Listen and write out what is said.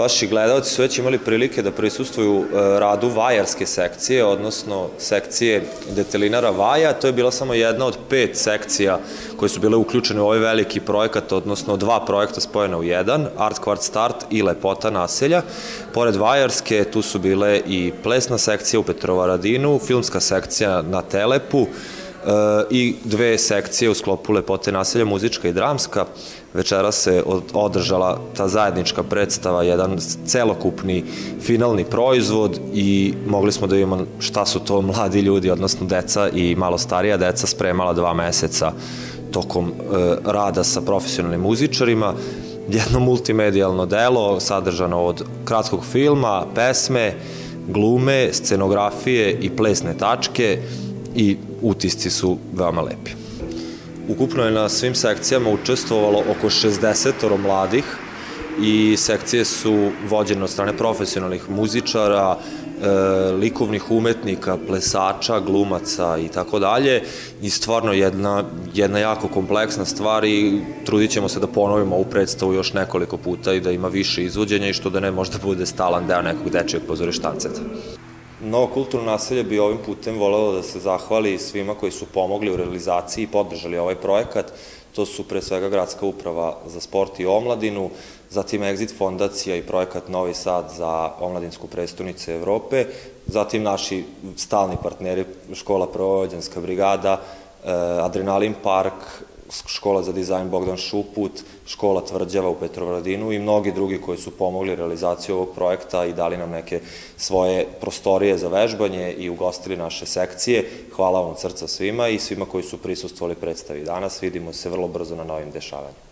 vaši gledalci su već imali prilike da prisustuju e, radu vajarske sekcije, odnosno sekcije detelinara Vaja. To je bila samo jedna od pet sekcija koje su bile uključene u ovaj veliki projekat, odnosno dva projekta spojena u jedan, Art Quart Start i Lepota naselja. Pored vajarske, tu su bile i plesna sekcija u Petrovaradinu, filmska sekcija na Telepu, i dve sekcije u sklopu Lepote naselja, muzička i dramska. Večera se održala ta zajednička predstava, jedan celokupni finalni proizvod i mogli smo da imamo šta su to mladi ljudi, odnosno deca i malo starija deca spremala dva meseca tokom e, rada sa profesionalnim muzičarima jedno multimedijalno delo sadržano od kratkog filma, pesme, glume, scenografije i plesne tačke i utisci su veoma lepi. Ukupno je na svim sekcijama učestvovalo oko 60 mladih i sekcije su vođene od strane profesionalnih muzičara, e, likovnih umetnika, plesača, glumaca i tako dalje i stvarno jedna, jedna jako kompleksna stvar i trudit ćemo se da ponovimo ovu predstavu još nekoliko puta i da ima više izvođenja i što da ne možda bude stalan deo nekog dečijeg pozorištanceta. Novo kulturno naselje bi ovim putem volelo da se zahvali svima koji su pomogli u realizaciji i podržali ovaj projekat. To su pre svega Gradska uprava za sport i omladinu, zatim Exit fondacija i projekat Novi Sad za omladinsku prestonicu Evrope, zatim naši stalni partneri Škola Provođanska brigada, eh, Adrenalin park, škola za dizajn Bogdan Šuput, škola Tvrđava u Petrovaradinu i mnogi drugi koji su pomogli realizaciju ovog projekta i dali nam neke svoje prostorije za vežbanje i ugostili naše sekcije. Hvala vam od srca svima i svima koji su prisustvovali predstavi danas. Vidimo se vrlo brzo na novim dešavanjima.